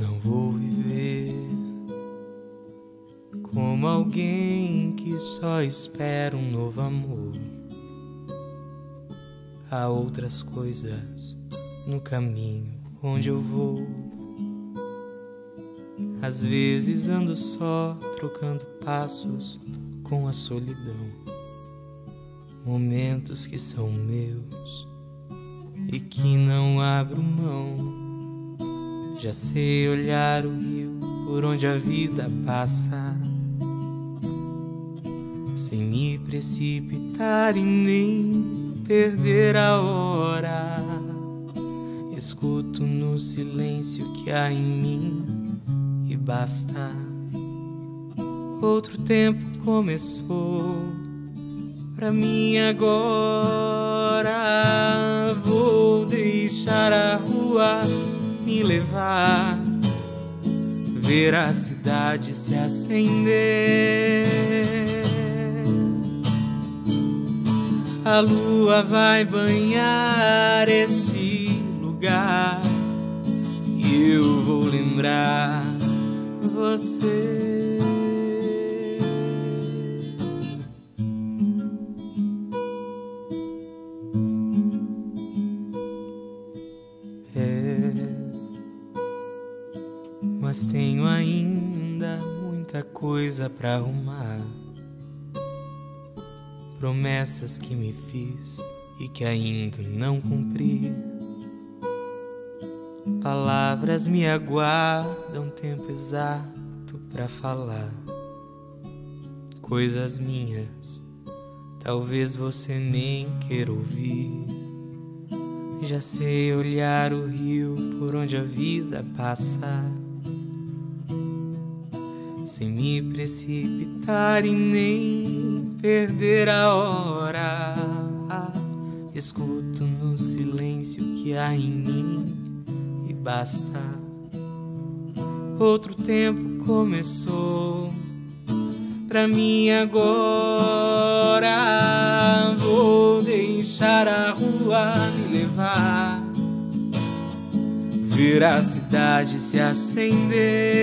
Não vou viver como alguém que só espera um novo amor. Há outras coisas no caminho onde eu vou. Às vezes ando só, trocando passos com a solidão. Momentos que são meus e que não abro mão. Já sei olhar o rio por onde a vida passa, sem me precipitar e nem perder a hora. Escuto no silêncio que há em mim e basta. Outro tempo começou pra mim agora. Vou deixar a rua me levar, ver a cidade se acender. A lua vai banhar esse lugar e eu vou lembrar você. Mas tenho ainda muita coisa pra arrumar. Promessas que me fiz e que ainda não cumpri. Palavras me aguardam tempo exato pra falar. Coisas minhas, talvez você nem queira ouvir. Já sei olhar o rio por onde a vida passa, sem me precipitar e nem perder a hora. Escuto no silêncio que há em mim e basta. Outro tempo começou pra mim agora. Vou deixar a rua me levar, ver a cidade se acender.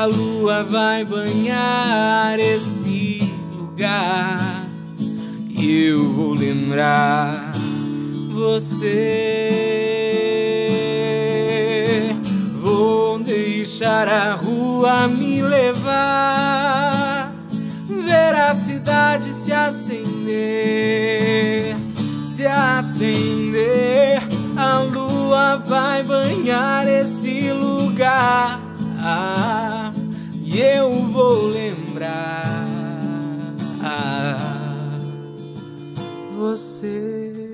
A lua vai banhar esse lugar e eu vou lembrar você. Vou deixar a rua me levar, ver a cidade se acender, se acender. A lua vai banhar esse lugar você.